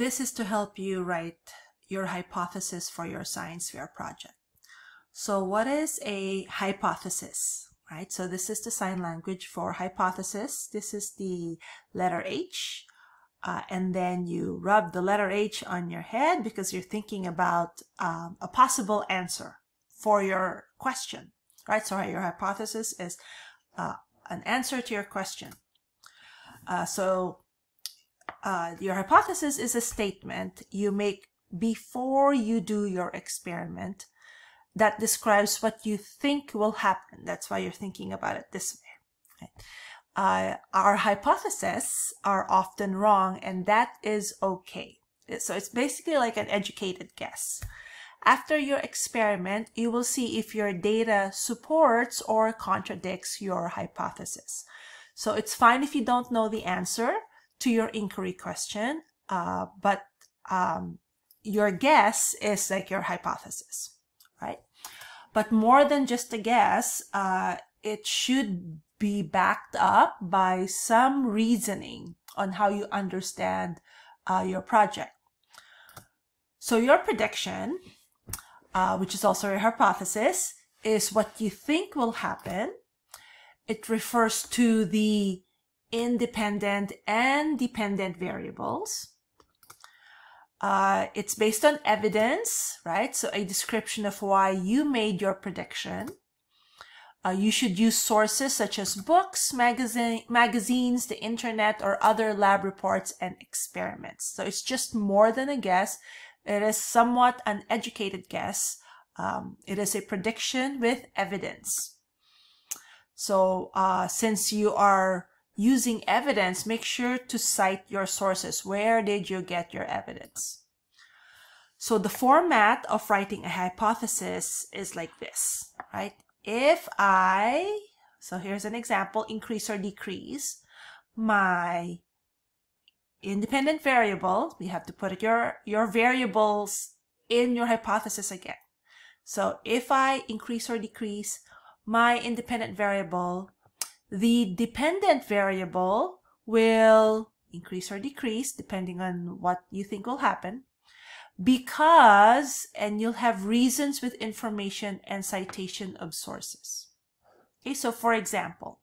This is to help you write your hypothesis for your science fair project. So what is a hypothesis, right? So this is the sign language for hypothesis. This is the letter H. Uh, and then you rub the letter H on your head because you're thinking about um, a possible answer for your question, right? So your hypothesis is uh, an answer to your question. Uh, so uh, your hypothesis is a statement you make before you do your experiment that describes what you think will happen. That's why you're thinking about it this way. Uh, our hypotheses are often wrong, and that is okay. So it's basically like an educated guess. After your experiment, you will see if your data supports or contradicts your hypothesis. So it's fine if you don't know the answer to your inquiry question, uh, but um, your guess is like your hypothesis, right? But more than just a guess, uh, it should be backed up by some reasoning on how you understand uh, your project. So your prediction, uh, which is also your hypothesis, is what you think will happen. It refers to the independent and dependent variables. Uh, it's based on evidence, right? So a description of why you made your prediction. Uh, you should use sources such as books, magazine, magazines, the internet, or other lab reports and experiments. So it's just more than a guess. It is somewhat an educated guess. Um, it is a prediction with evidence. So uh, since you are using evidence, make sure to cite your sources. Where did you get your evidence? So the format of writing a hypothesis is like this, right? If I, so here's an example, increase or decrease my independent variable, we have to put your, your variables in your hypothesis again. So if I increase or decrease my independent variable, the dependent variable will increase or decrease depending on what you think will happen because, and you'll have reasons with information and citation of sources. Okay, so for example,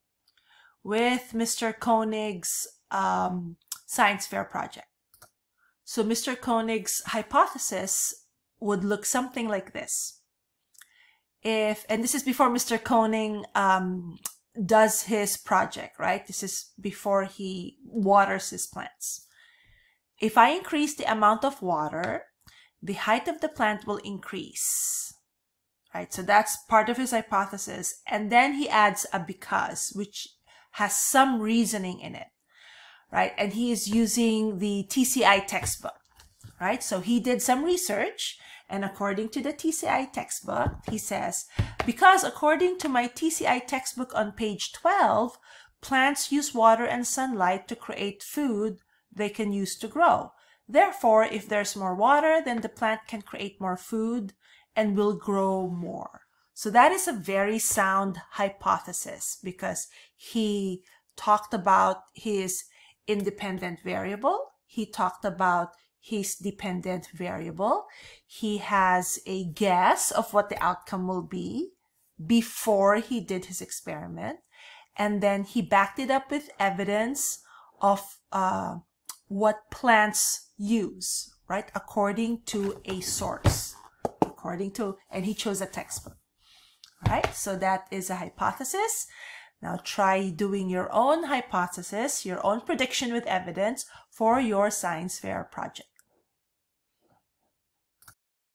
with Mr. Koenig's um, science fair project. So Mr. Koenig's hypothesis would look something like this. If, and this is before Mr. Koenig um, does his project, right? This is before he waters his plants. If I increase the amount of water, the height of the plant will increase, right? So that's part of his hypothesis. And then he adds a because, which has some reasoning in it, right? And he is using the TCI textbook, right? So he did some research and according to the TCI textbook, he says, because according to my TCI textbook on page 12, plants use water and sunlight to create food they can use to grow. Therefore, if there's more water, then the plant can create more food and will grow more. So that is a very sound hypothesis because he talked about his independent variable. He talked about his dependent variable. He has a guess of what the outcome will be before he did his experiment. And then he backed it up with evidence of uh, what plants use, right? According to a source, according to, and he chose a textbook. right? so that is a hypothesis. Now try doing your own hypothesis, your own prediction with evidence for your science fair project.